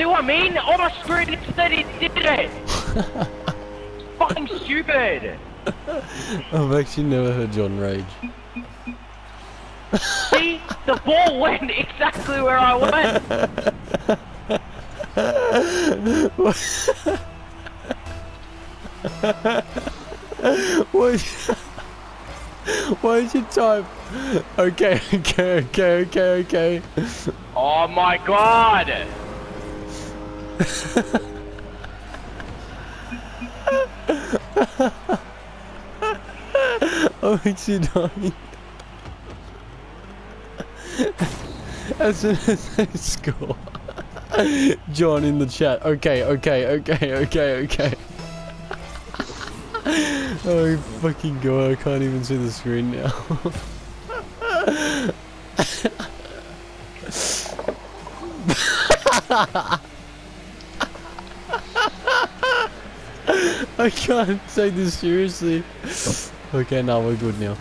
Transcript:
See what I mean? My screen it said it did it. Fucking stupid. I've actually never heard Jon rage. See, the ball went exactly where I went. Why? Why did you type? Okay, okay, okay, okay, okay. Oh my god. I'm actually dying. As soon as I score, Jon in the chat. Okay, okay, okay, okay, okay. Oh fucking god! I can't even see the screen now. I can't take this seriously. Okay, now we're good now.